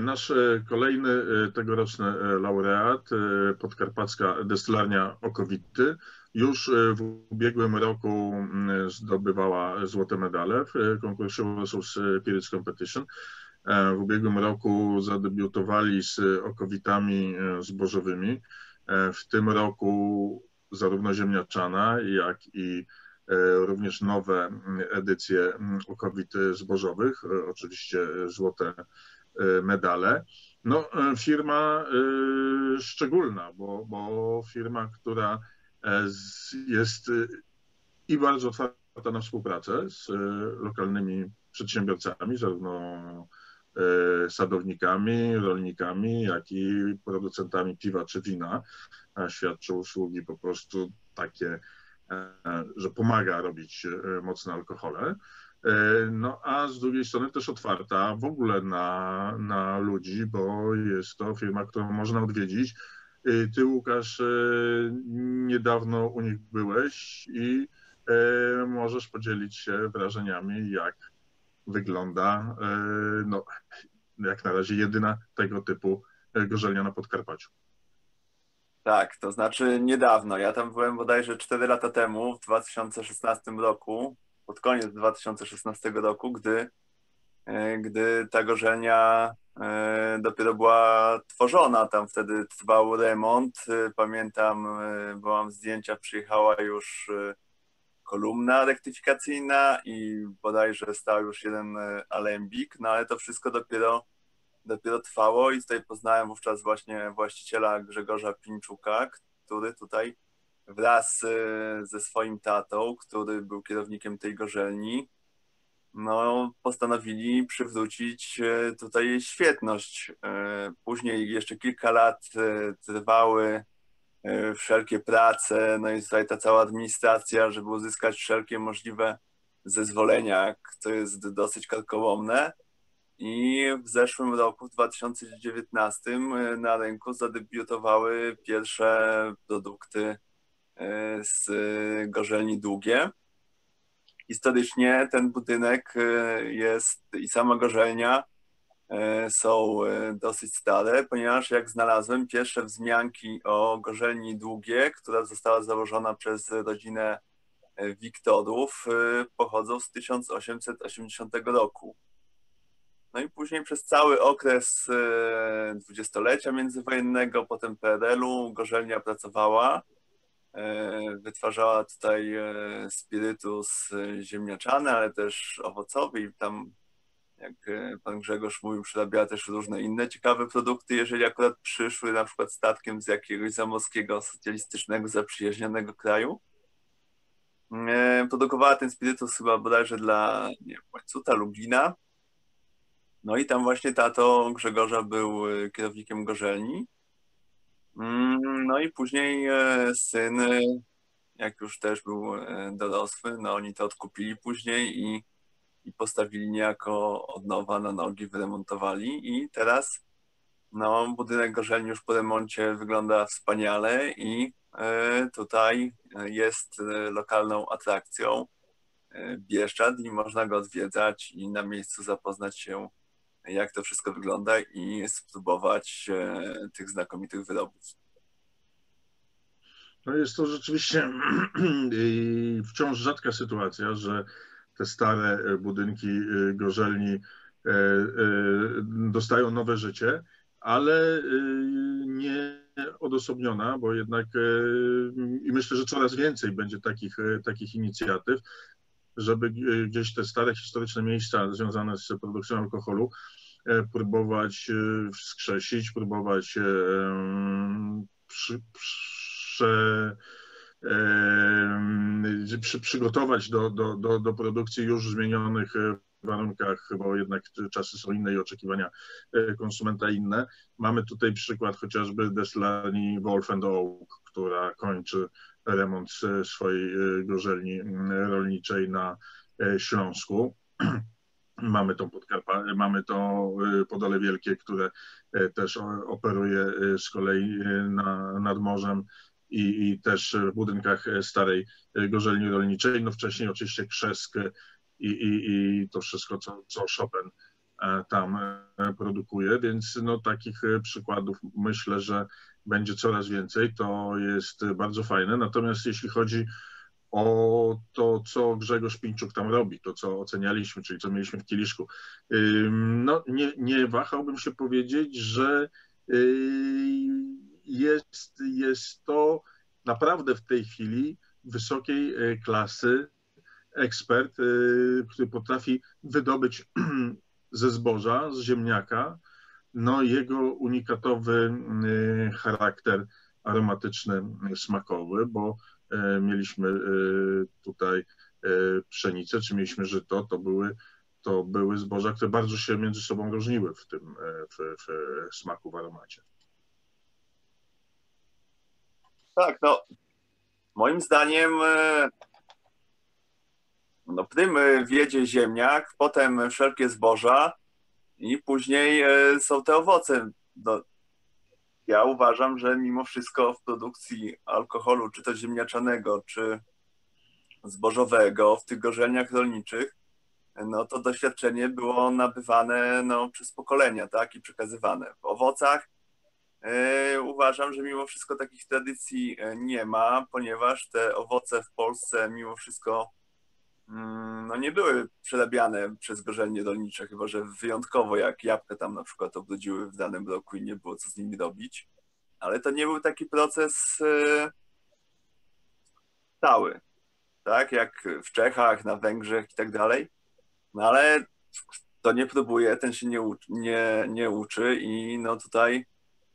Nasz kolejny tegoroczny laureat, podkarpacka destylarnia Okowity, już w ubiegłym roku zdobywała złote medale w konkursie Warsaw Spirits Competition. W ubiegłym roku zadebiutowali z okowitami zbożowymi. W tym roku zarówno ziemniaczana, jak i również nowe edycje okowit zbożowych, oczywiście złote medale. No, firma szczególna, bo, bo firma, która jest i bardzo otwarta na współpracę z lokalnymi przedsiębiorcami, zarówno sadownikami, rolnikami, jak i producentami piwa czy wina. Świadczy usługi po prostu takie, że pomaga robić mocne alkohole. No a z drugiej strony też otwarta w ogóle na, na ludzi, bo jest to firma, którą można odwiedzić. Ty, Łukasz, niedawno u nich byłeś i możesz podzielić się wrażeniami, jak wygląda no, jak na razie jedyna tego typu gorzelnia na Podkarpaciu. Tak, to znaczy niedawno. Ja tam byłem bodajże 4 lata temu, w 2016 roku, pod koniec 2016 roku, gdy, gdy ta gorzelnia dopiero była tworzona. Tam wtedy trwał remont. Pamiętam, bo mam zdjęcia, przyjechała już kolumna rektyfikacyjna i bodajże stał już jeden alembik, no ale to wszystko dopiero, dopiero trwało i tutaj poznałem wówczas właśnie właściciela Grzegorza Pinczuka, który tutaj wraz ze swoim tatą, który był kierownikiem tej gorzelni, no, postanowili przywrócić tutaj świetność. Później jeszcze kilka lat trwały wszelkie prace, no i tutaj ta cała administracja, żeby uzyskać wszelkie możliwe zezwolenia, co jest dosyć karkołomne. I w zeszłym roku, w 2019, na rynku zadebiutowały pierwsze produkty z gorzelni Długie. Historycznie ten budynek jest i sama gorzelnia są dosyć stare, ponieważ jak znalazłem pierwsze wzmianki o gorzelni Długie, która została założona przez rodzinę Wiktorów, pochodzą z 1880 roku. No i później przez cały okres dwudziestolecia międzywojennego, potem PRL-u, gorzelnia pracowała. Wytwarzała tutaj spirytus ziemniaczany, ale też owocowy i tam jak pan Grzegorz mówił, przerabiała też różne inne ciekawe produkty, jeżeli akurat przyszły na przykład statkiem z jakiegoś zamorskiego, socjalistycznego, zaprzyjaźnionego kraju. Produkowała ten spirytus chyba bodajże dla nie Łańcuta, Lublina. No i tam właśnie tato Grzegorza był kierownikiem gorzelni. No i później syn, jak już też był dorosły, no oni to odkupili później i i postawili niejako od nowa na nogi, wyremontowali i teraz no, budynek gorzelni już po remoncie wygląda wspaniale i tutaj jest lokalną atrakcją Bieszczad i można go odwiedzać i na miejscu zapoznać się jak to wszystko wygląda i spróbować tych znakomitych wyrobów. No jest to rzeczywiście wciąż rzadka sytuacja, że te stare e, budynki e, gorzelni e, dostają nowe życie, ale nie odosobniona, bo jednak i myślę, że coraz więcej będzie takich, takich inicjatyw, żeby gdzieś te stare historyczne miejsca związane z produkcją alkoholu próbować wskrzesić, próbować przy, prze, przy, przygotować do, do, do, do produkcji już zmienionych e, warunkach, bo jednak czasy są inne i oczekiwania e, konsumenta inne. Mamy tutaj przykład chociażby destylarni Wolf and Oak, która kończy remont swojej e, gorzelni rolniczej na Śląsku. Mamy to Podkarpa, mamy to Podole Wielkie, które też operuje z kolei na, nad morzem i, i też w budynkach starej gorzelni rolniczej. No wcześniej oczywiście Krzesk i, i, i to wszystko, co, co Chopin tam produkuje, więc no, takich przykładów myślę, że będzie coraz więcej. To jest bardzo fajne. Natomiast jeśli chodzi o to, co Grzegorz Pińczuk tam robi, to, co ocenialiśmy, czyli co mieliśmy w kieliszku, no, nie, nie wahałbym się powiedzieć, że jest, jest to naprawdę w tej chwili wysokiej e, klasy ekspert, e, który potrafi wydobyć ze zboża, z ziemniaka, no jego unikatowy e, charakter aromatyczny, smakowy, bo mieliśmy tutaj pszenicę, czy mieliśmy żyto, to były, to były zboża, które bardzo się między sobą różniły w tym w, w smaku, w aromacie. Tak, no moim zdaniem no prym wiedzie ziemniak, potem wszelkie zboża i później e, są te owoce. No, ja uważam, że mimo wszystko w produkcji alkoholu, czy to ziemniaczanego, czy zbożowego, w tych gorzelniach rolniczych, no to doświadczenie było nabywane no, przez pokolenia, tak, i przekazywane. W owocach E, uważam, że mimo wszystko takich tradycji e, nie ma, ponieważ te owoce w Polsce mimo wszystko no nie były przerabiane przez gorzelnie rolnicze, chyba że wyjątkowo jak jabłka tam na przykład obrodziły w danym roku i nie było co z nimi robić. Ale to nie był taki proces e, stały, tak, jak w Czechach, na Węgrzech i tak dalej. No ale to nie próbuje, ten się nie, uczy, nie, nie uczy i no tutaj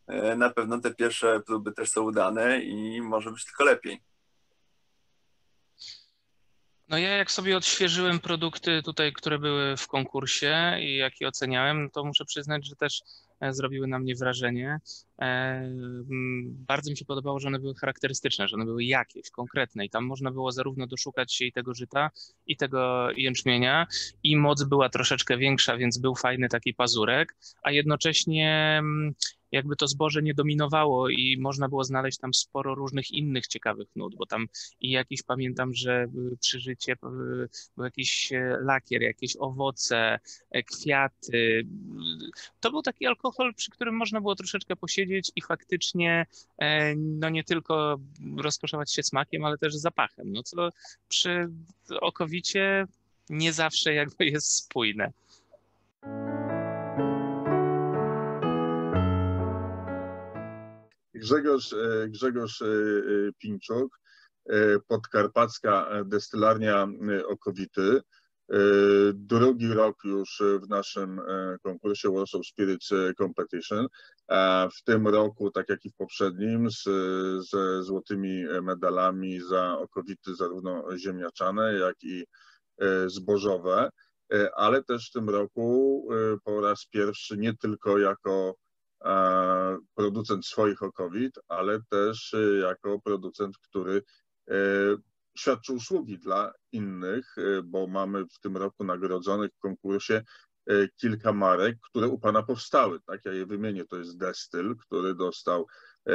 E, na pewno te pierwsze próby też są udane i może być tylko lepiej. No ja jak sobie odświeżyłem produkty tutaj, które były w konkursie i jakie oceniałem, no to muszę przyznać, że też zrobiły na mnie wrażenie. E, bardzo mi się podobało, że one były charakterystyczne, że one były jakieś, konkretne i tam można było zarówno doszukać się i tego żyta, i tego jęczmienia i moc była troszeczkę większa, więc był fajny taki pazurek, a jednocześnie jakby to zboże nie dominowało i można było znaleźć tam sporo różnych innych ciekawych nut, bo tam i jakiś pamiętam, że przy życie y, był jakiś e, lakier, jakieś owoce, e, kwiaty. To był taki alkohol, przy którym można było troszeczkę posiedzieć i faktycznie e, no nie tylko rozkoszować się smakiem, ale też zapachem, no co przy okowicie nie zawsze jakby jest spójne. Grzegorz, e, Grzegorz e, Pinczuk, podkarpacka destylarnia Okowity. Drugi rok już w naszym konkursie Warsaw Spirits Competition. W tym roku, tak jak i w poprzednim, z, ze złotymi medalami za okowity zarówno ziemniaczane, jak i zbożowe, ale też w tym roku po raz pierwszy nie tylko jako producent swoich okowit, ale też jako producent, który świadczy usługi dla innych, y, bo mamy w tym roku nagrodzonych w konkursie kilka marek, które u Pana powstały. Tak, ja je wymienię. To jest Destyl, który dostał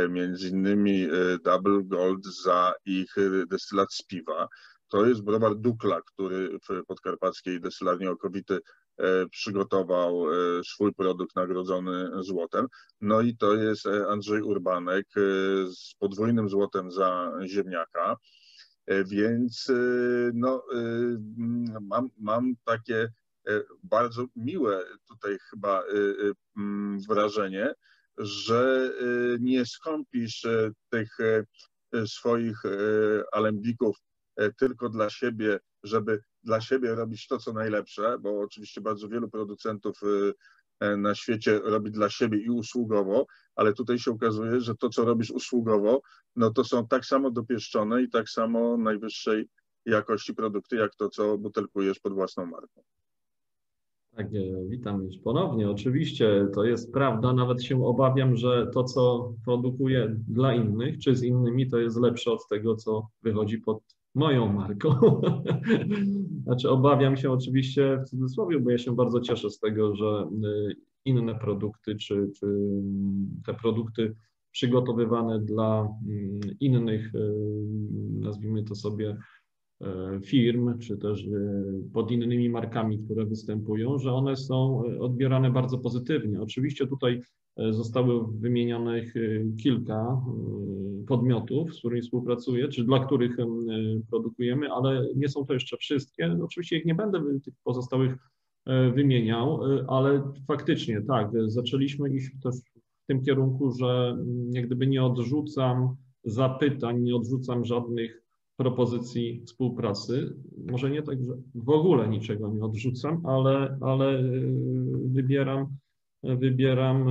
między innymi Double Gold za ich destylat z piwa. To jest browar Dukla, który w podkarpackiej destylarni okowity E, przygotował e, swój produkt nagrodzony złotem. No i to jest e, Andrzej Urbanek z podwójnym złotem za ziemniaka. Więc no, mam, mam takie bardzo miłe tutaj chyba wrażenie, że nie skąpisz tych swoich alembików tylko dla siebie, żeby dla siebie robić to, co najlepsze, bo oczywiście bardzo wielu producentów e, na świecie robi dla siebie i usługowo, ale tutaj się okazuje, że to, co robisz usługowo, no to są tak samo dopieszczone i tak samo najwyższej jakości produkty, jak to, co butelkujesz pod własną marką. Tak, e, witam już ponownie. Oczywiście to jest prawda. Nawet się obawiam, że to, co produkuję dla innych czy z innymi, to jest lepsze od tego, co wychodzi pod moją marką. znaczy obawiam się oczywiście w cudzysłowie, bo ja się bardzo cieszę z tego, że y, inne produkty, czy, czy te produkty przygotowywane dla mm, innych, y, nazwijmy to sobie, firm, czy też pod innymi markami, które występują, że one są odbierane bardzo pozytywnie. Oczywiście tutaj zostały wymienionych kilka podmiotów, z którymi współpracuję, czy dla których produkujemy, ale nie są to jeszcze wszystkie. Oczywiście ich nie będę tych pozostałych wymieniał, ale faktycznie tak, zaczęliśmy iść też w tym kierunku, że jak gdyby nie odrzucam zapytań, nie odrzucam żadnych propozycji współpracy. Może nie tak, że w ogóle niczego nie odrzucam, ale, ale wybieram wybieram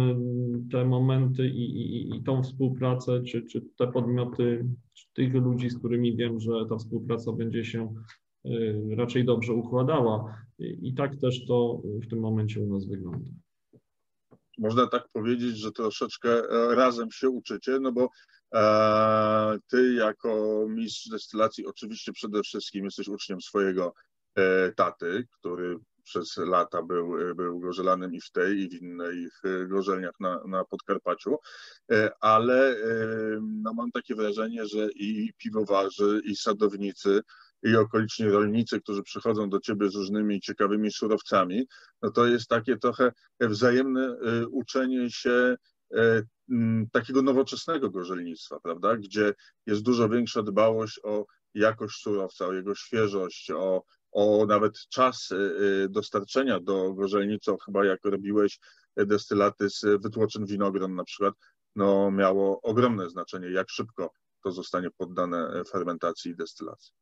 te momenty i, i, i tą współpracę, czy, czy te podmioty, czy tych ludzi, z którymi wiem, że ta współpraca będzie się y, raczej dobrze układała. I tak też to w tym momencie u nas wygląda. Można tak powiedzieć, że troszeczkę e, razem się uczycie, no bo e, ty jako mistrz destylacji oczywiście przede wszystkim jesteś uczniem swojego e, taty, który przez lata był, był gorzelanym i w tej, i w innych gorzelniach na, na Podkarpaciu, e, ale e, no, mam takie wrażenie, że i piwowarzy, i sadownicy, i okoliczni rolnicy, którzy przychodzą do ciebie z różnymi ciekawymi surowcami, no to jest takie trochę wzajemne e, uczenie się takiego nowoczesnego gorzelnictwa, prawda, gdzie jest dużo większa dbałość o jakość surowca, o jego świeżość, o o nawet czas y, y, dostarczenia do gorzelnicy, chyba jak robiłeś destylaty z wytłoczyn winogron na przykład, no miało ogromne znaczenie, jak szybko to zostanie poddane fermentacji i destylacji.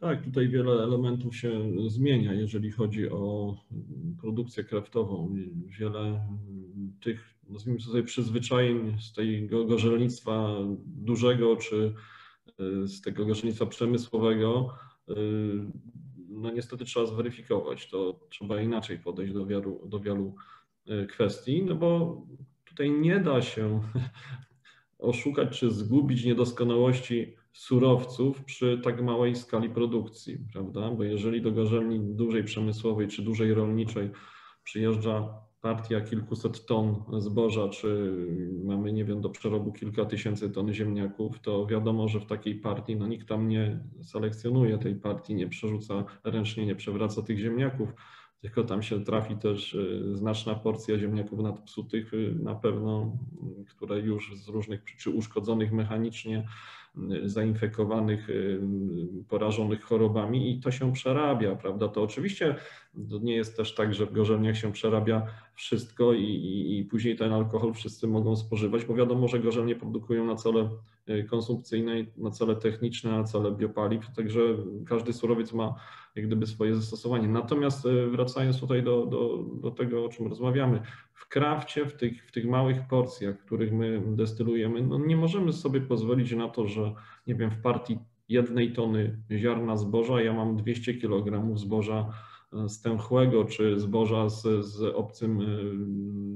Tak, tutaj wiele elementów się zmienia, jeżeli chodzi o produkcję kraftową. Wiele tych, nazwijmy sobie, przyzwyczajeń z tego gorzelnictwa dużego, czy y, z tego gorzelnictwa przemysłowego no niestety trzeba zweryfikować. To trzeba inaczej podejść do wielu, do wielu yy, kwestii, no bo tutaj nie da się oszukać czy zgubić niedoskonałości surowców przy tak małej skali produkcji, prawda? Bo jeżeli do gorzelni dużej przemysłowej czy dużej rolniczej przyjeżdża partia kilkuset ton zboża, czy mamy, nie wiem, do przerobu kilka tysięcy ton ziemniaków, to wiadomo, że w takiej partii no, nikt tam nie selekcjonuje tej partii, nie przerzuca ręcznie, nie przewraca tych ziemniaków, tylko tam się trafi też y, znaczna porcja ziemniaków nadpsutych, y, na pewno, które już z różnych przyczyn uszkodzonych mechanicznie, zainfekowanych, y, porażonych chorobami i to się przerabia, prawda? To oczywiście to nie jest też tak, że w gorzelniach się przerabia wszystko i, i, i później ten alkohol wszyscy mogą spożywać, bo wiadomo, że gorzelnie produkują na cele y, konsumpcyjne, na cele techniczne, na cele biopaliw, także każdy surowiec ma jak gdyby swoje zastosowanie. Natomiast y, wracając tutaj do, do, do tego, o czym rozmawiamy, w krafcie, w tych, w tych małych porcjach, których my destylujemy, no nie możemy sobie pozwolić na to, że nie wiem, w partii jednej tony ziarna zboża ja mam 200 kg zboża stęchłego, czy zboża z, z obcym, e,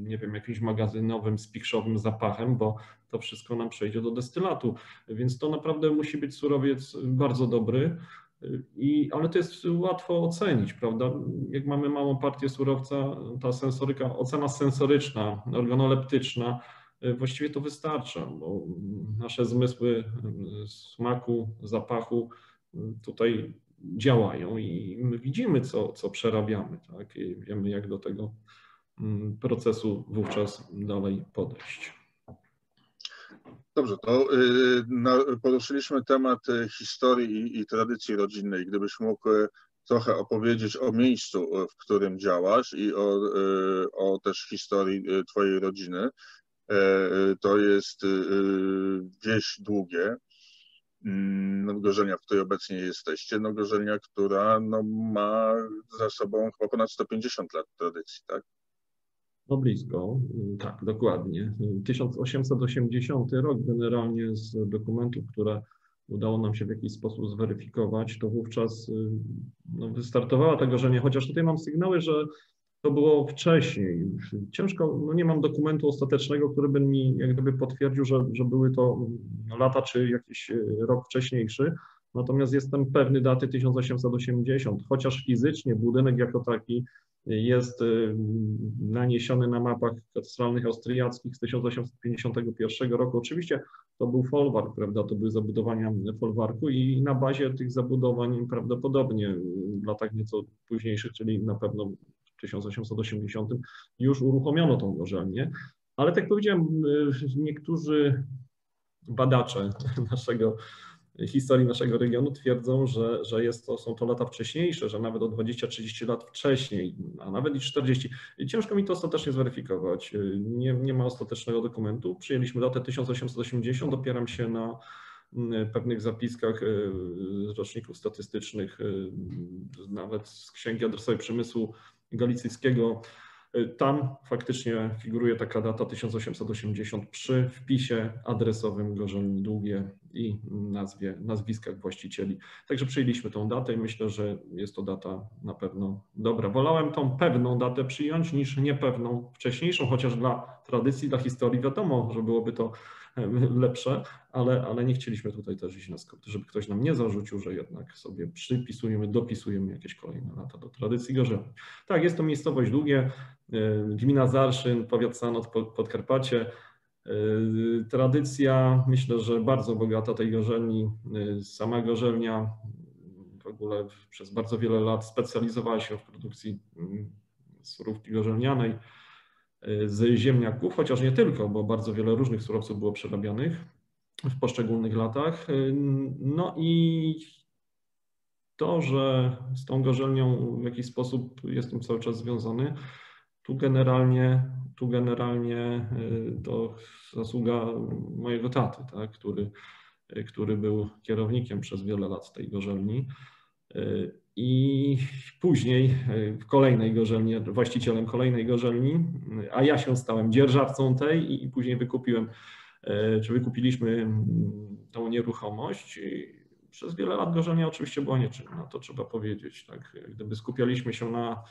nie wiem, jakimś magazynowym, spichrzowym zapachem, bo to wszystko nam przejdzie do destylatu. Więc to naprawdę musi być surowiec bardzo dobry. I, ale to jest łatwo ocenić, prawda? Jak mamy małą partię surowca, ta sensoryka, ocena sensoryczna, organoleptyczna, y, właściwie to wystarcza, bo nasze zmysły y, smaku, zapachu y, tutaj działają i my widzimy, co, co przerabiamy, tak? I wiemy, jak do tego mm, procesu wówczas dalej podejść. Dobrze, to y, poruszyliśmy temat y, historii i, tradycji rodzinnej. Gdybyś mógł y, trochę opowiedzieć o miejscu, w którym działasz i o, o też historii Twojej rodziny. To jest wieś Długie, mm, Gorzelnia, w której obecnie jesteście. No Gorzelnia, która no, ma za sobą chyba ponad 150 lat tradycji, tak? No blisko, tak, dokładnie. 1880 rok generalnie z dokumentów, które udało nam się w jakiś sposób zweryfikować, to wówczas y, no, wystartowała tego, że nie, chociaż tutaj mam sygnały, że to było wcześniej. Ciężko, no nie mam dokumentu ostatecznego, który by mi jak gdyby potwierdził, że, że były to lata czy jakiś y, rok wcześniejszy. Natomiast jestem pewny daty 1880, chociaż fizycznie budynek jako taki jest y, naniesiony na mapach katastralnych austriackich z 1851 roku. Oczywiście to był folwark, prawda, to były zabudowania folwarku i na bazie tych zabudowań prawdopodobnie w latach nieco późniejszych, czyli na pewno 1880 już uruchomiono tą gorzelnię, ale tak powiedziałem, niektórzy badacze naszego historii naszego regionu twierdzą, że, że jest to, są to lata wcześniejsze, że nawet o 20-30 lat wcześniej, a nawet i 40. Ciężko mi to ostatecznie zweryfikować. Nie, nie ma ostatecznego dokumentu. Przyjęliśmy datę 1880, opieram się na mm, pewnych zapiskach y, roczników statystycznych, y, nawet z Księgi Adresowej Przemysłu Galicyjskiego tam faktycznie figuruje taka data 1880 przy wpisie adresowym Gorzelni Długie i nazwie, nazwiskach właścicieli. Także przyjęliśmy tą datę i myślę, że jest to data na pewno dobra. Wolałem tą pewną datę przyjąć niż niepewną wcześniejszą, chociaż dla tradycji, dla historii wiadomo, że byłoby to lepsze, ale, ale nie chcieliśmy tutaj też iść na skróty, żeby ktoś nam nie zarzucił, że jednak sobie przypisujemy, dopisujemy jakieś kolejne lata do tradycji Gorzelni. Tak, jest to miejscowość długie, y, gmina Zarszyn, powiat Sanot, Podkarpacie. Y, tradycja, myślę, że bardzo bogata tej gorzelni. Y, sama gorzelnia w ogóle przez bardzo wiele lat specjalizowała się w produkcji surówki gorzelnianej z ziemniaków, chociaż nie tylko, bo bardzo wiele różnych surowców było przerabianych w poszczególnych latach. No i to, że z tą gorzelnią w jakiś sposób jestem cały czas związany, tu generalnie, tu generalnie y, to zasługa mojego taty, tak, który, który był kierownikiem przez wiele lat tej gorzelni. I później w kolejnej gorzelni, właścicielem kolejnej gorzelni, a ja się stałem dzierżawcą tej i później wykupiłem, y, czy wykupiliśmy mm, tą nieruchomość. Przez wiele lat gorzelnia oczywiście była nieczynna, to trzeba powiedzieć. Tak? Gdyby skupialiśmy się na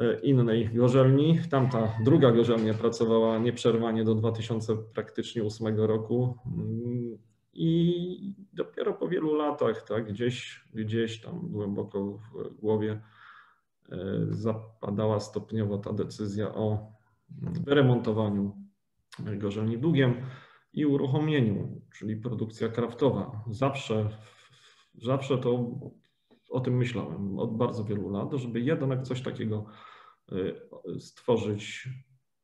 y, innej gorzelni, tamta druga gorzelnia pracowała nieprzerwanie do 2000 praktycznie 8 roku mm, i dopiero po wielu latach, tak, gdzieś, gdzieś tam głęboko w głowie e, zapadała stopniowo ta decyzja o wyremontowaniu gorzelni długiem i uruchomieniu, czyli produkcja kraftowa. Zawsze, zawsze to o tym myślałem od bardzo wielu lat, żeby jednak coś takiego e, stworzyć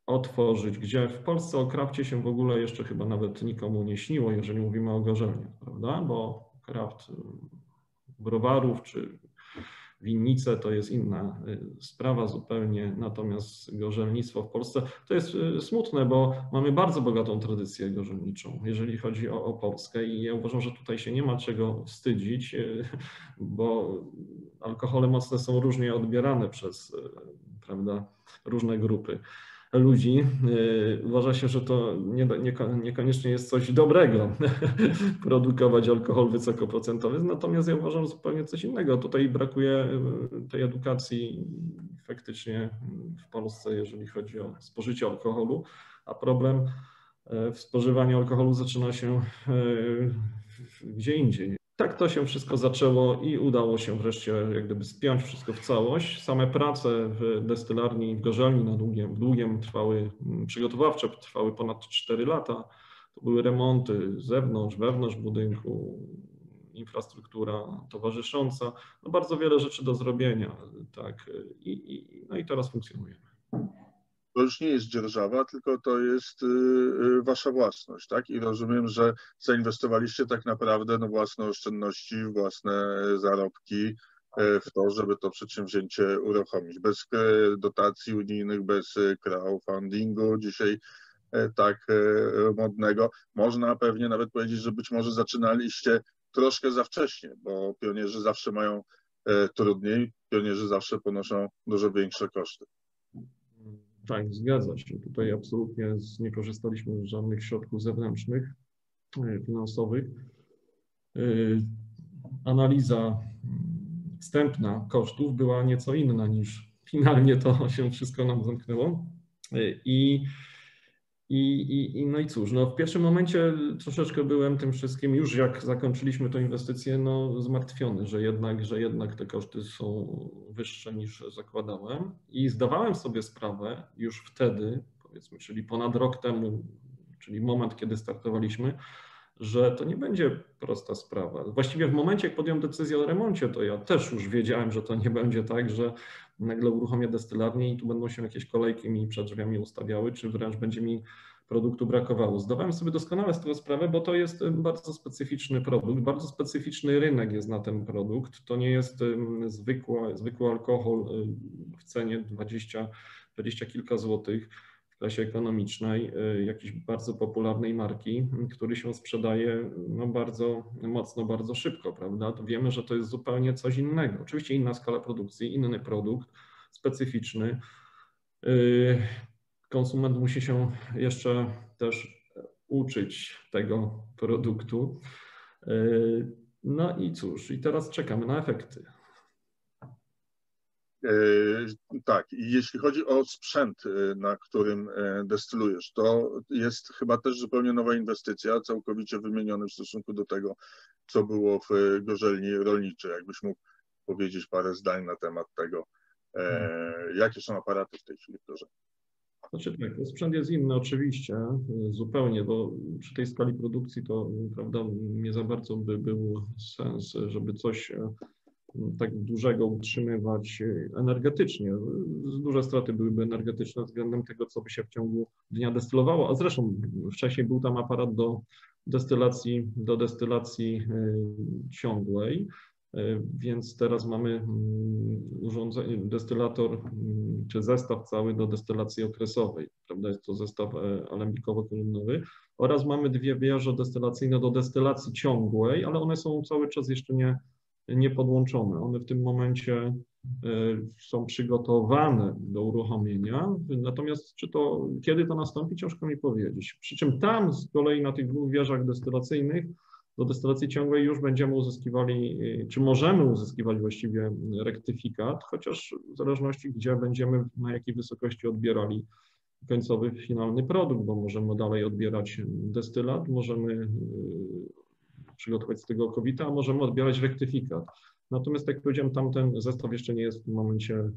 otworzyć, gdzie w Polsce o krafcie się w ogóle jeszcze chyba nawet nikomu nie śniło, jeżeli mówimy o gorzelniach, prawda? Bo kraft y, browarów czy winnice to jest inna y, sprawa zupełnie, natomiast gorzelnictwo w Polsce to jest y, smutne, bo mamy bardzo bogatą tradycję gorzelniczą, jeżeli chodzi o, o Polskę i ja uważam, że tutaj się nie ma czego wstydzić, bo alkohole mocne są różnie odbierane przez prawda, różne grupy ludzi. Y, uważa się, że to nie, nie, niekoniecznie jest coś dobrego produkować alkohol wysokoprocentowy, natomiast ja uważam zupełnie coś innego. Tutaj brakuje y, tej edukacji faktycznie w Polsce, jeżeli chodzi o spożycie alkoholu, a problem y, w spożywaniu alkoholu zaczyna się gdzie indziej tak to się wszystko zaczęło i udało się wreszcie jak gdyby spiąć wszystko w całość. Same prace w destylarni w Gorzelni na długiem, długiem trwały, mm, przygotowawcze trwały ponad 4 lata. To były remonty zewnątrz, wewnątrz budynku, infrastruktura towarzysząca. No bardzo wiele rzeczy do zrobienia. Tak. I, i, no i teraz funkcjonujemy to już nie jest dzierżawa, tylko to jest y, y, wasza własność, tak? I rozumiem, że zainwestowaliście tak naprawdę no, własne oszczędności, własne zarobki e, w to, żeby to przedsięwzięcie uruchomić. Bez e, dotacji unijnych, bez e, crowdfundingu dzisiaj tak modnego. Można pewnie nawet powiedzieć, że być może zaczynaliście troszkę za wcześnie, bo pionierzy zawsze mają trudniej, pionierzy zawsze ponoszą dużo większe koszty. Tak, zgadza się. Tutaj absolutnie nie korzystaliśmy z żadnych środków zewnętrznych, e, finansowych. E, analiza mm, wstępna kosztów była nieco inna niż finalnie to się wszystko nam zamknęło. E, I I, i, no i cóż, no w pierwszym momencie troszeczkę byłem tym wszystkim, już jak zakończyliśmy tę inwestycję, no zmartwiony, że jednak, że jednak te koszty są wyższe niż zakładałem. I zdawałem sobie sprawę już wtedy, powiedzmy, czyli ponad rok temu, czyli moment, kiedy startowaliśmy, że to nie będzie prosta sprawa. Właściwie w momencie, jak podjąłem decyzję o remoncie, to ja też już wiedziałem, że to nie będzie tak, że nagle uruchomię destylarnię i tu będą się jakieś kolejki mi przed drzwiami ustawiały, czy wręcz będzie mi produktu brakowało. Zdawałem sobie doskonale z tego sprawę, bo to jest bardzo specyficzny produkt, bardzo specyficzny rynek jest na ten produkt. To nie jest zwykła, zwykły alkohol w cenie 20, 20 kilka złotych klasie ekonomicznej y, jakiejś bardzo popularnej marki, który się sprzedaje no bardzo mocno, bardzo szybko, prawda? To wiemy, że to jest zupełnie coś innego. Oczywiście inna skala produkcji, inny produkt, specyficzny. Y, konsument musi się jeszcze też uczyć tego produktu. Y, no i cóż, i teraz czekamy na efekty. E, tak, i jeśli chodzi o sprzęt, e, na którym e, destylujesz, to jest chyba też zupełnie nowa inwestycja, całkowicie wymieniony w stosunku do tego, co było w gorzelni rolniczej. Jakbyś mógł powiedzieć parę zdań na temat tego, jakie są aparaty w tej chwili w gorzelni? Znaczy tak, sprzęt jest inny oczywiście, zupełnie, bo przy tej skali produkcji to prawda, nie za bardzo by był sens, żeby coś tak dużego utrzymywać energetycznie. Duże straty byłyby energetyczne względem tego, co by się w ciągu dnia destylowało, a zresztą wcześniej był tam aparat do destylacji, do destylacji e, ciągłej, e, więc teraz mamy mm, urządzenie, destylator mm, czy zestaw cały do destylacji okresowej, prawda, jest to zestaw e, alembikowo-kolumnowy oraz mamy dwie wieże destylacyjne do destylacji ciągłej, ale one są cały czas jeszcze nie niepodłączone. One w tym momencie e, są przygotowane do uruchomienia, natomiast czy to, kiedy to nastąpi, ciężko mi powiedzieć. Przy czym tam z kolei na tych dwóch wieżach destylacyjnych do destylacji ciągłej już będziemy uzyskiwali, e, czy możemy uzyskiwać właściwie rektyfikat, chociaż w zależności gdzie będziemy, na jakiej wysokości odbierali końcowy, finalny produkt, bo możemy dalej odbierać destylat, możemy e, przygotować z tego kowita, a możemy odbierać rektyfikat. Natomiast jak powiedziałem, tamten zestaw jeszcze nie jest w tym momencie mm,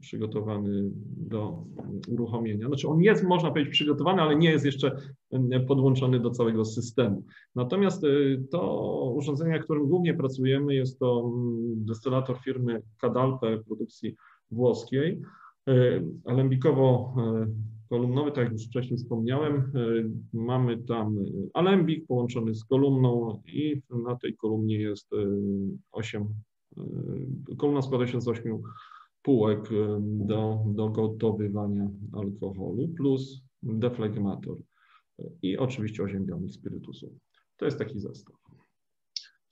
przygotowany do uruchomienia. Znaczy on jest, można powiedzieć, przygotowany, ale nie jest jeszcze mm, podłączony do całego systemu. Natomiast y, to urządzenie, którym głównie pracujemy, jest to mm, destylator firmy Cadalpe produkcji włoskiej, y, alembikowo y, kolumnowy, tak jak już wcześniej wspomniałem. E, mamy tam alembik połączony z kolumną i na tej kolumnie jest 8, e, e, kolumna składa się z 8 półek do, do gotowywania alkoholu plus deflegmator i oczywiście oziębiony spirytusu. To jest taki zestaw.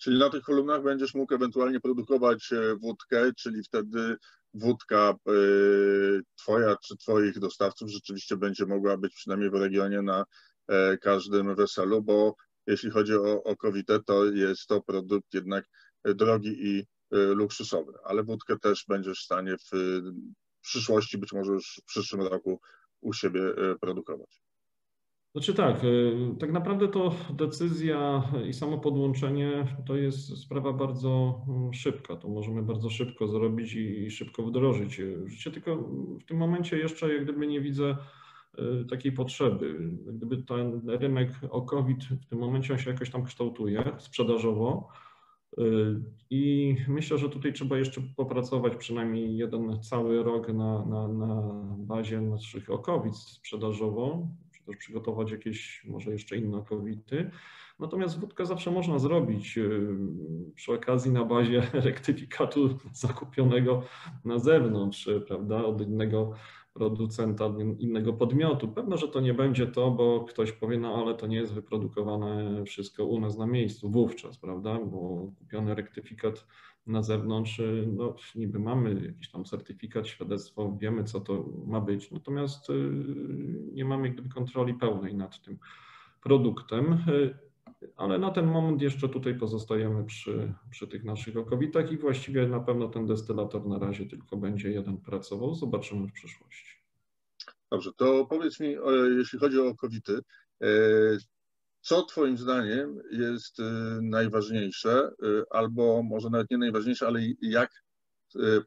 Czyli na tych kolumnach będziesz mógł ewentualnie produkować wódkę, czyli wtedy wódka y, twoja czy twoich dostawców rzeczywiście będzie mogła być przynajmniej w regionie na e, każdym weselu, bo jeśli chodzi o, o kowitę, to jest to produkt jednak drogi i luksusowy, ale wódkę też będziesz w stanie w przyszłości, być może już w przyszłym roku u siebie e, produkować. Znaczy tak, y, tak naprawdę to decyzja i samo podłączenie to jest sprawa bardzo mm, szybka. To możemy bardzo szybko zrobić i szybko wdrożyć życie, tylko w tym momencie jeszcze jak gdyby nie widzę y, takiej potrzeby. Gdyby ten rynek o COVID w tym momencie on się jakoś tam kształtuje sprzedażowo y, i myślę, że tutaj trzeba jeszcze popracować przynajmniej jeden cały rok na, na, na bazie naszych o COVID też przygotować jakieś może jeszcze inne kowity. Natomiast wódkę zawsze można zrobić y, przy okazji na bazie rektyfikatu zakupionego na zewnątrz, prawda, od innego producenta, innego podmiotu. Pewno, że to nie będzie to, bo ktoś powie, no ale to nie jest wyprodukowane wszystko u nas na miejscu wówczas, prawda, bo kupiony rektyfikat na zewnątrz, y, no niby mamy jakiś tam certyfikat, świadectwo, wiemy co to ma być, natomiast y, nie mamy gdyby kontroli pełnej nad tym produktem, ale na ten moment jeszcze tutaj pozostajemy przy, przy tych naszych okowitach i właściwie na pewno ten destylator na razie tylko będzie jeden pracował, zobaczymy w przyszłości. Dobrze, to powiedz mi, jeśli chodzi o okowity, co Twoim zdaniem jest najważniejsze, albo może nawet nie najważniejsze, ale jak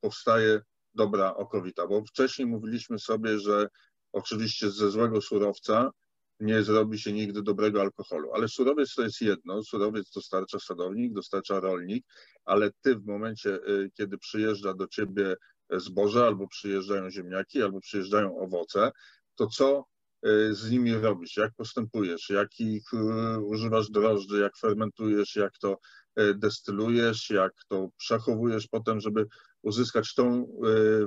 powstaje dobra okowita? Bo wcześniej mówiliśmy sobie, że oczywiście ze złego surowca nie zrobi się nigdy dobrego alkoholu. Ale surowiec to jest jedno, surowiec dostarcza sadownik, dostarcza rolnik, ale ty w momencie, y, kiedy przyjeżdża do ciebie zboże, albo przyjeżdżają ziemniaki, albo przyjeżdżają owoce, to co y, z nimi robisz? Jak postępujesz? Jakich y, używasz drożdży? Jak fermentujesz? Jak to destylujesz? Jak to przechowujesz potem, żeby uzyskać tą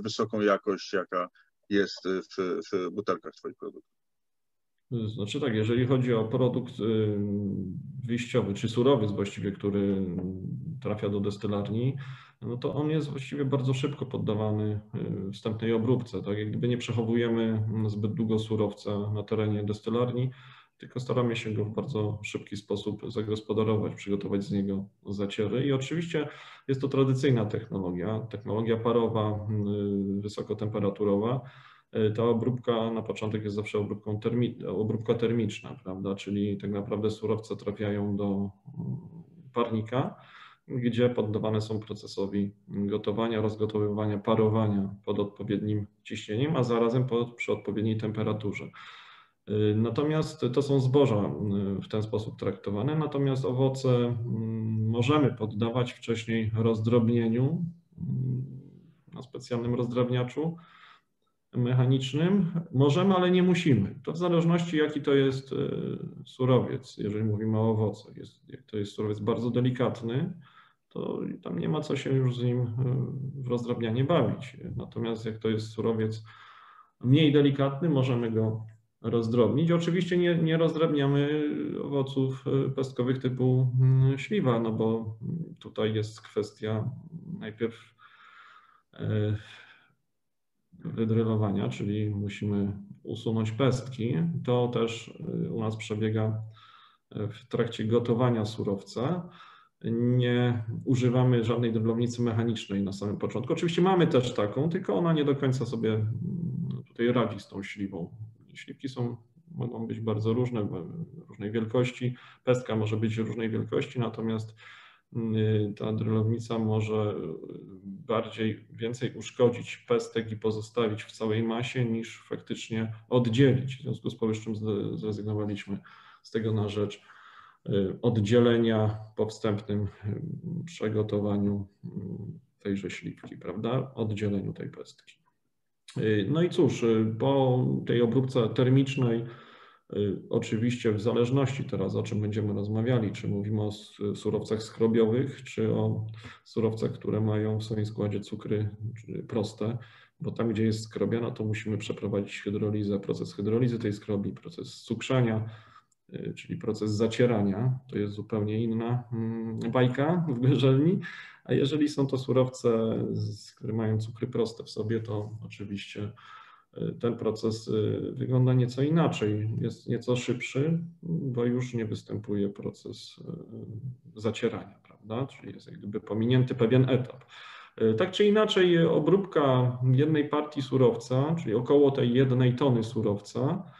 wysoką jakość, jaka jest w, w butelkach twoich produktów? Znaczy tak, jeżeli chodzi o produkt y, wyjściowy, czy surowiec właściwie, który trafia do destylarni, no to on jest właściwie bardzo szybko poddawany y, wstępnej obróbce. Tak? Jak gdyby nie przechowujemy zbyt długo surowca na terenie destylarni, tylko staramy się go w bardzo szybki sposób zagospodarować, przygotować z niego zaciery. I oczywiście jest to tradycyjna technologia, technologia parowa, y, wysokotemperaturowa ta obróbka na początek jest zawsze obróbką termi obróbka termiczna, prawda? Czyli tak naprawdę surowce trafiają do mm, parnika, gdzie poddawane są procesowi gotowania, rozgotowywania, parowania pod odpowiednim ciśnieniem, a zarazem pod, przy odpowiedniej temperaturze. E, natomiast to są zboża mm, w ten sposób traktowane, natomiast owoce mm, możemy poddawać wcześniej rozdrobnieniu na specjalnym rozdrabniaczu mechanicznym? Możemy, ale nie musimy. To w zależności jaki to jest e, surowiec, jeżeli mówimy o owocach. Jest, to jest surowiec bardzo delikatny, to tam nie ma co się już z nim e, w rozdrabnianie bawić. Natomiast jak to jest surowiec mniej delikatny, możemy go rozdrobnić. Oczywiście nie, nie rozdrabniamy owoców e, pestkowych typu mm, śliwa, no bo tutaj jest kwestia najpierw wydrylowania, czyli musimy usunąć pestki. To też y, u nas przebiega y, w trakcie gotowania surowca. Nie używamy żadnej drylownicy mechanicznej na samym początku. Oczywiście mamy też taką, tylko ona nie do końca sobie mm, tutaj radzi z tą śliwą. Śliwki są, mogą być bardzo różne, różnej wielkości. Pestka może być różnej wielkości, natomiast ta drylownica może bardziej, więcej uszkodzić pestek i pozostawić w całej masie niż faktycznie oddzielić. W związku z powyższym zrezygnowaliśmy z tego na rzecz y, oddzielenia po wstępnym y, przygotowaniu tejże śliwki, prawda? Oddzieleniu tej pestki. No i cóż, po tej obróbce termicznej Y, oczywiście w zależności teraz o czym będziemy rozmawiali, czy mówimy o surowcach skrobiowych, czy o surowcach, które mają w swoim składzie cukry proste, bo tam, gdzie jest skrobia, no to musimy przeprowadzić hydrolizę, proces hydrolizy tej skrobi, proces cukrzania, y, czyli proces zacierania. To jest zupełnie inna mm, bajka w gorzelni. A jeżeli są to surowce, które mają cukry proste w sobie, to oczywiście ten proces y, wygląda nieco inaczej. Jest nieco szybszy, bo już nie występuje proces y, zacierania, prawda? Czyli jest jak gdyby pominięty pewien etap. Y, tak czy inaczej, obróbka jednej partii surowca, czyli około tej jednej tony surowca,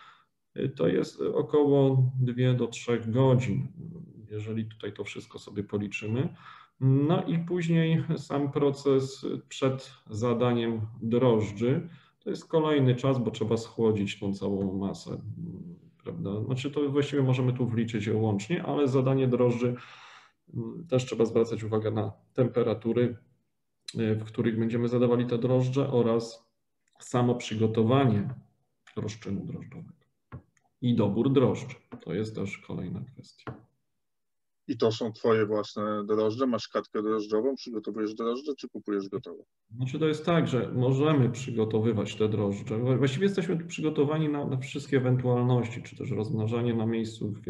to jest około 2 do 3 godzin, jeżeli tutaj to wszystko sobie policzymy. No i później sam proces przed zadaniem drożdży to jest kolejny czas, bo trzeba schłodzić tą całą masę. Prawda? Znaczy to właściwie możemy tu wliczyć łącznie, ale zadanie drożdży mm, też trzeba zwracać uwagę na temperatury, y, w których będziemy zadawali te drożdże oraz samo przygotowanie rozczynu drożdżowego i dobór drożdży. To jest też kolejna kwestia. I to są twoje własne drożdże? Masz katkę drożdżową, przygotowujesz drożdże, czy kupujesz gotowe? Znaczy to jest tak, że możemy przygotowywać te drożdże. Właściwie jesteśmy przygotowani na, na wszystkie ewentualności, czy też rozmnażanie na miejscu w,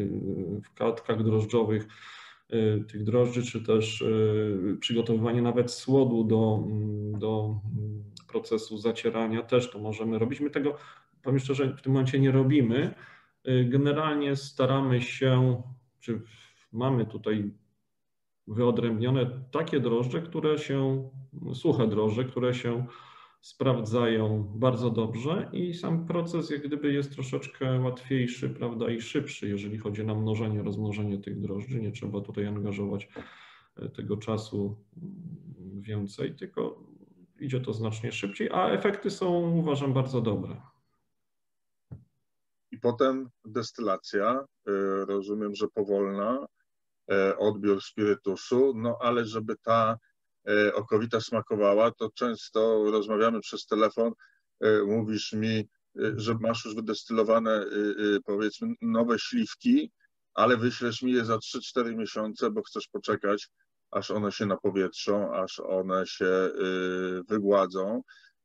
w katkach drożdżowych y, tych drożdży, czy też y, przygotowywanie nawet słodu do, do procesu zacierania też to możemy robić. My tego, powiem szczerze, w tym momencie nie robimy. Y, generalnie staramy się, czy mamy tutaj wyodrębnione takie drożdże, które się, suche drożdże, które się sprawdzają bardzo dobrze i sam proces jak gdyby jest troszeczkę łatwiejszy, prawda, i szybszy, jeżeli chodzi o namnożenie, rozmnożenie tych drożdży. Nie trzeba tutaj angażować e, tego czasu więcej, tylko idzie to znacznie szybciej, a efekty są uważam bardzo dobre. I potem destylacja, e, rozumiem, że powolna, odbiór spirytusu, no ale żeby ta E, okowita smakowała, to często rozmawiamy przez telefon, e, mówisz mi, e, że masz już wydestylowane powiedzmy nowe śliwki, ale wyślesz mi je za 3-4 miesiące, bo chcesz poczekać, aż one się napowietrzą, aż one się wygładzą.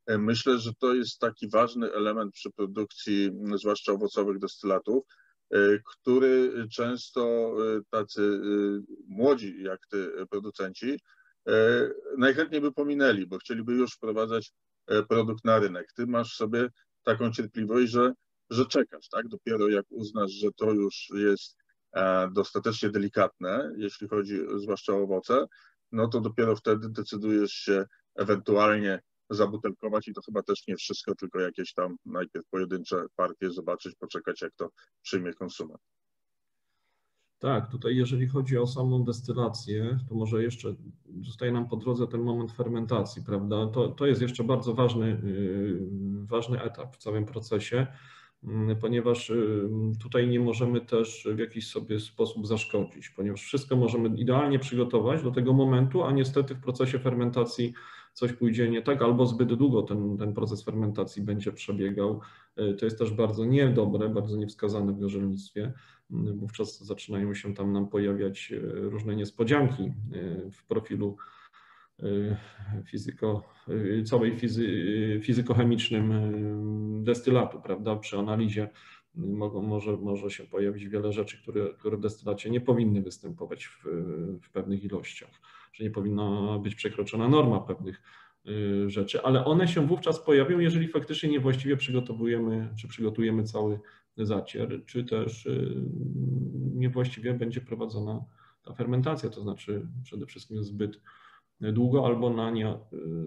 Myślę, że to jest taki ważny element przy produkcji, zwłaszcza owocowych destylatów, który często tacy młodzi jak ty producenci najchętniej by pominęli, bo chcieliby już wprowadzać produkt na rynek. Ty masz sobie taką cierpliwość, że, że czekasz, tak? Dopiero jak uznasz, że to już jest e, dostatecznie delikatne, jeśli chodzi zwłaszcza o owoce, no to dopiero wtedy decydujesz się ewentualnie zabutelkować i to chyba też nie wszystko, tylko jakieś tam najpierw pojedyncze partie zobaczyć, poczekać jak to przyjmie konsument. Tak, tutaj jeżeli chodzi o samą destylację, to może jeszcze zostaje nam po drodze ten moment fermentacji, prawda? To, to jest jeszcze bardzo ważny, yy, ważny etap w całym procesie, yy, ponieważ yy, tutaj nie możemy też w jakiś sobie sposób zaszkodzić, ponieważ wszystko możemy idealnie przygotować do tego momentu, a niestety w procesie fermentacji coś pójdzie nie tak, albo zbyt długo ten, ten proces fermentacji będzie przebiegał. To jest też bardzo niedobre, bardzo niewskazane w gorzelnictwie wówczas zaczynają się tam nam pojawiać e, różne niespodzianki e, w profilu e, fizyko, całej fizy, fizykochemicznym destylatu, prawda? Przy analizie może, może się pojawić wiele rzeczy, które, które w destylacie nie powinny występować w, w pewnych ilościach, że nie powinna być przekroczona norma pewnych rzeczy, ale one się wówczas pojawią, jeżeli faktycznie niewłaściwie przygotowujemy, czy przygotujemy cały zacier, czy też y, niewłaściwie będzie prowadzona ta fermentacja, to znaczy przede wszystkim zbyt długo albo na, nie,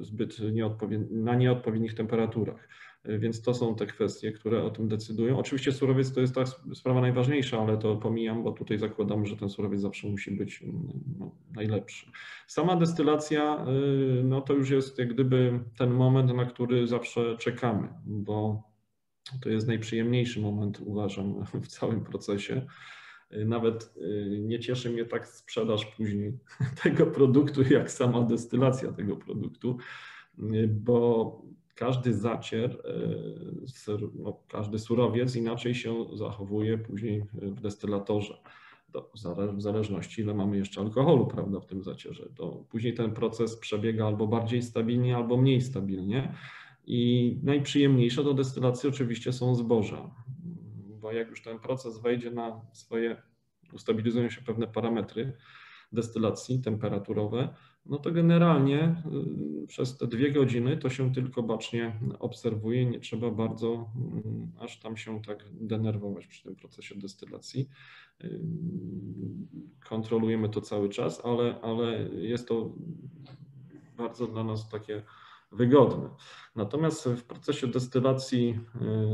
zbyt na nieodpowiednich temperaturach. Więc to są te kwestie, które o tym decydują. Oczywiście surowiec to jest ta sprawa najważniejsza, ale to pomijam, bo tutaj zakładamy, że ten surowiec zawsze musi być no, najlepszy. Sama destylacja, y, no to już jest jak gdyby ten moment, na który zawsze czekamy, bo to jest najprzyjemniejszy moment, uważam, w całym procesie. Nawet y, nie cieszy mnie tak sprzedaż później tego produktu, jak sama destylacja tego produktu, y, bo każdy zacier, y, no, każdy surowiec inaczej się zachowuje później w destylatorze. w zależności ile mamy jeszcze alkoholu prawda, w tym zacierze. To później ten proces przebiega albo bardziej stabilnie, albo mniej stabilnie. I najprzyjemniejsze do destylacji oczywiście są zboża, bo jak już ten proces wejdzie na swoje, ustabilizują się pewne parametry destylacji temperaturowe, no to generalnie y, przez te dwie godziny to się tylko bacznie obserwuje, nie trzeba bardzo mm, aż tam się tak denerwować przy tym procesie destylacji. Y, kontrolujemy to cały czas, ale, ale jest to bardzo dla nas takie wygodne. Natomiast w procesie destylacji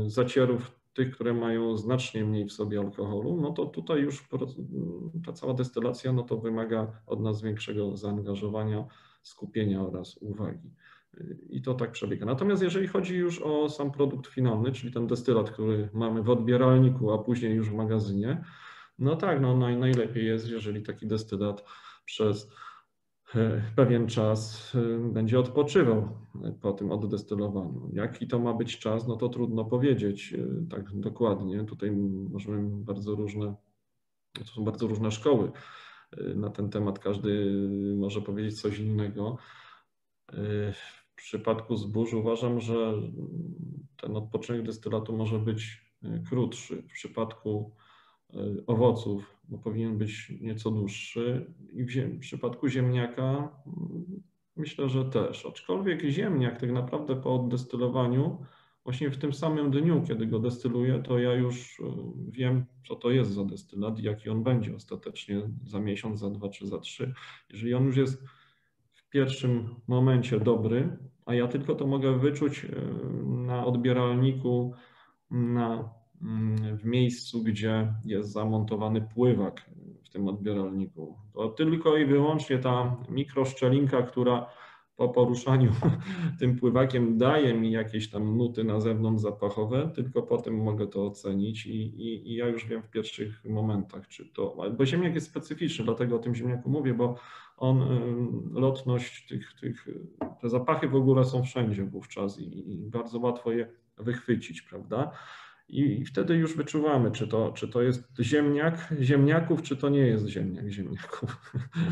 y, zacierów, tych, które mają znacznie mniej w sobie alkoholu, no to tutaj już ta cała destylacja no to wymaga od nas większego zaangażowania, skupienia oraz uwagi. Y, I to tak przebiega. Natomiast jeżeli chodzi już o sam produkt finalny, czyli ten destylat, który mamy w odbieralniku, a później już w magazynie, no tak, no naj, najlepiej jest, jeżeli taki destylat przez pewien czas e, będzie odpoczywał po tym oddestylowaniu. Jaki to ma być czas, no to trudno powiedzieć e, tak dokładnie. Tutaj możemy bardzo różne, to są bardzo różne szkoły na ten temat, każdy może powiedzieć coś innego. W przypadku zbóż uważam, że ten odpoczynek destylatu może być krótszy. W przypadku owoców, bo powinien być nieco dłuższy. I w, w przypadku ziemniaka mm, myślę, że też. Aczkolwiek ziemniak tak naprawdę po oddestylowaniu, właśnie w tym samym dniu, kiedy go destyluję, to ja już y, wiem, co to jest za destylat i jaki on będzie ostatecznie za miesiąc, za dwa czy za trzy. Jeżeli on już jest w pierwszym momencie dobry, a ja tylko to mogę wyczuć na odbieralniku na, w miejscu, gdzie jest zamontowany pływak w tym odbieralniku. To tylko i wyłącznie ta mikroszczelinka, która po poruszaniu tym pływakiem daje mi jakieś tam nuty na zewnątrz zapachowe, tylko potem mogę to ocenić i, i, i, ja już wiem w pierwszych momentach, czy to. Bo ziemniak jest specyficzny, dlatego o tym ziemniaku mówię, bo on, lotność tych, tych te zapachy w ogóle są wszędzie wówczas i, i bardzo łatwo je wychwycić, prawda? I wtedy już wyczuwamy, czy to, czy to jest ziemniak ziemniaków, czy to nie jest ziemniak ziemniaków.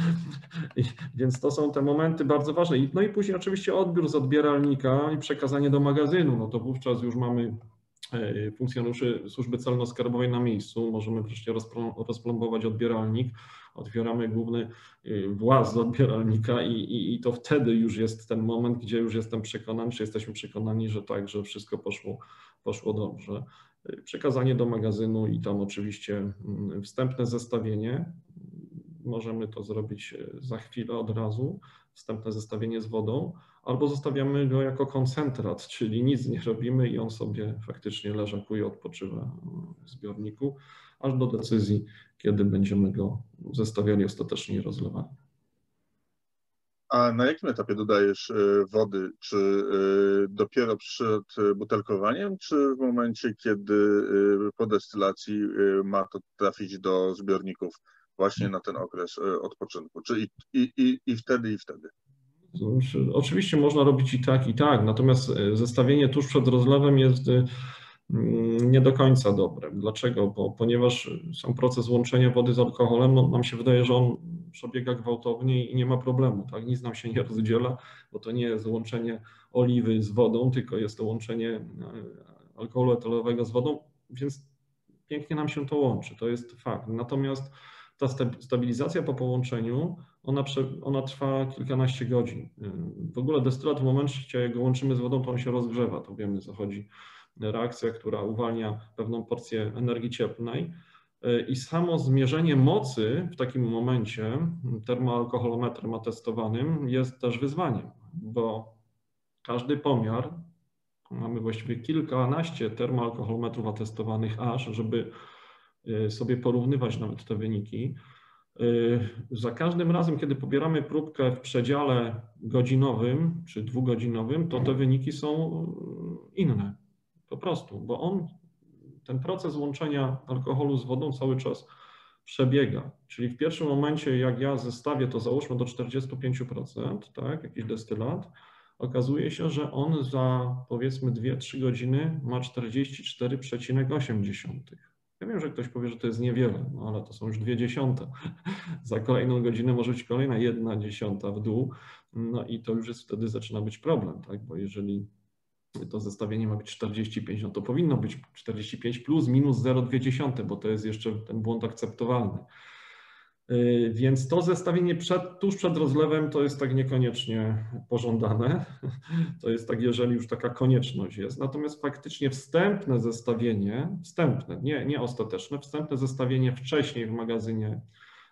I, więc to są te momenty bardzo ważne. No i później oczywiście odbiór z odbieralnika i przekazanie do magazynu. No to wówczas już mamy e, funkcjonariuszy służby celno-skarbowej na miejscu. Możemy wreszcie rozplombować odbieralnik. Otwieramy główny e, właz z odbieralnika i, i, i to wtedy już jest ten moment, gdzie już jestem przekonany, czy jesteśmy przekonani, że tak, że wszystko poszło, poszło dobrze przekazanie do magazynu i tam oczywiście mm, wstępne zestawienie. Możemy to zrobić e, za chwilę od razu, wstępne zestawienie z wodą, albo zostawiamy go jako koncentrat, czyli nic nie robimy i on sobie faktycznie leżakuje, odpoczywa w zbiorniku, aż do decyzji, kiedy będziemy go zestawiali ostatecznie i rozlewali. A na jakim etapie dodajesz e, wody? Czy e, dopiero przed butelkowaniem, czy w momencie, kiedy po destylacji ma to trafić do zbiorników właśnie na ten okres odpoczynku? Czy i, i, i, i wtedy, i wtedy? Oczywiście można robić i tak, i tak, natomiast zestawienie tuż przed rozlewem jest nie do końca dobre. Dlaczego? Bo, ponieważ sam proces łączenia wody z alkoholem, no, nam się wydaje, że on przebiega gwałtownie i nie ma problemu. Tak? Nic nam się nie rozdziela, bo to nie jest łączenie oliwy z wodą, tylko jest to łączenie e, alkoholu etylowego z wodą, więc pięknie nam się to łączy, to jest fakt. Natomiast ta stabilizacja po połączeniu, ona, ona trwa kilkanaście godzin. E, w ogóle destylat w momencie, jak go łączymy z wodą, to on się rozgrzewa, to wiemy, co chodzi reakcja, która uwalnia pewną porcję energii cieplnej. I samo zmierzenie mocy w takim momencie termoalkoholometrem atestowanym jest też wyzwaniem, bo każdy pomiar, mamy właściwie kilkanaście termoalkoholometrów atestowanych aż, żeby y, sobie porównywać nawet te wyniki. Y, za każdym razem, kiedy pobieramy próbkę w przedziale godzinowym czy dwugodzinowym, to te wyniki są inne. Po prostu, bo on, ten proces łączenia alkoholu z wodą cały czas przebiega. Czyli w pierwszym momencie, jak ja zestawię to załóżmy do 45%, tak, jakiś destylat, okazuje się, że on za powiedzmy 2-3 godziny ma 44,8. Ja wiem, że ktoś powie, że to jest niewiele, no ale to są już dwie dziesiąte. za kolejną godzinę może być kolejna jedna dziesiąta w dół, no i to już jest wtedy zaczyna być problem, tak, bo jeżeli to zestawienie ma być 45, no to powinno być 45 plus minus 0,2, bo to jest jeszcze ten błąd akceptowalny. Y, więc to zestawienie przed, tuż przed rozlewem to jest tak niekoniecznie pożądane. To jest tak, jeżeli już taka konieczność jest. Natomiast faktycznie wstępne zestawienie, wstępne, nie, nie ostateczne, wstępne zestawienie wcześniej w magazynie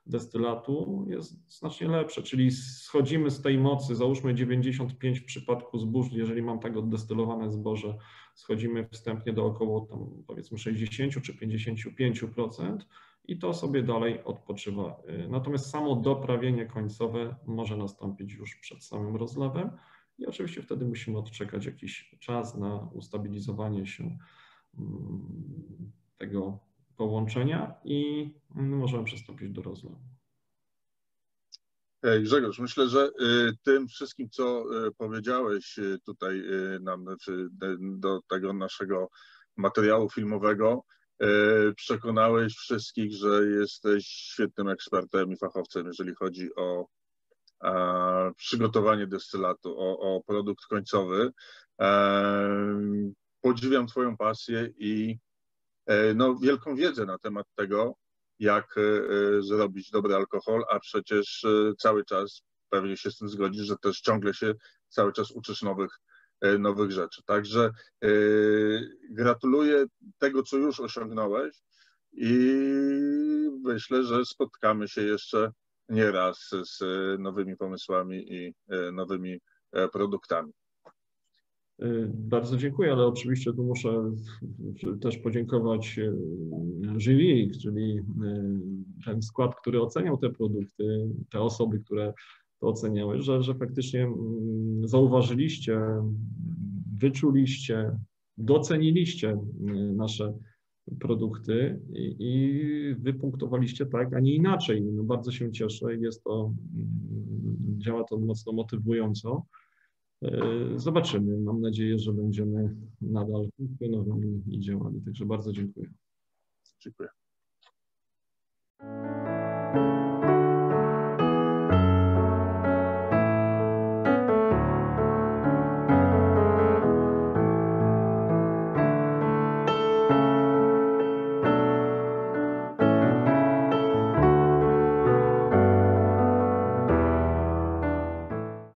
destylatu jest znacznie lepsze, czyli schodzimy z tej mocy, załóżmy 95 w przypadku zbóż, jeżeli mam tak oddestylowane zboże, schodzimy wstępnie do około tam powiedzmy 60 czy 55% i to sobie dalej odpoczywa. Natomiast samo doprawienie końcowe może nastąpić już przed samym rozlewem i oczywiście wtedy musimy odczekać jakiś czas na ustabilizowanie się mm, tego połączenia i możemy przystąpić do rozlewu. Grzegorz, myślę, że y, tym wszystkim, co y, powiedziałeś y, tutaj nam, do tego naszego materiału filmowego, przekonałeś wszystkich, że jesteś świetnym ekspertem i fachowcem, jeżeli chodzi o przygotowanie destylatu, o, o produkt końcowy. Podziwiam Twoją pasję i E, no, wielką wiedzę na temat tego, jak e, e, zrobić dobry alkohol, a przecież cały czas pewnie się z tym zgodzisz, że też ciągle się cały czas uczysz nowych, nowych rzeczy. Także gratuluję tego, co już osiągnąłeś i myślę, że spotkamy się jeszcze nie raz z nowymi pomysłami i nowymi produktami. Y, Bardzo dziękuję, ale oczywiście tu muszę też podziękować y, jury, czyli y, ten skład, który oceniał te produkty, te osoby, które to oceniały, że, że faktycznie mm, zauważyliście, wyczuliście, doceniliście nasze produkty i, i wypunktowaliście tak, a nie inaczej. No bardzo się cieszę, jest to, mm, działa to mocno motywująco. E, zobaczymy. Mam nadzieję, że będziemy nadal funkcjonowali i działali. Także bardzo dziękuję. Dziękuję.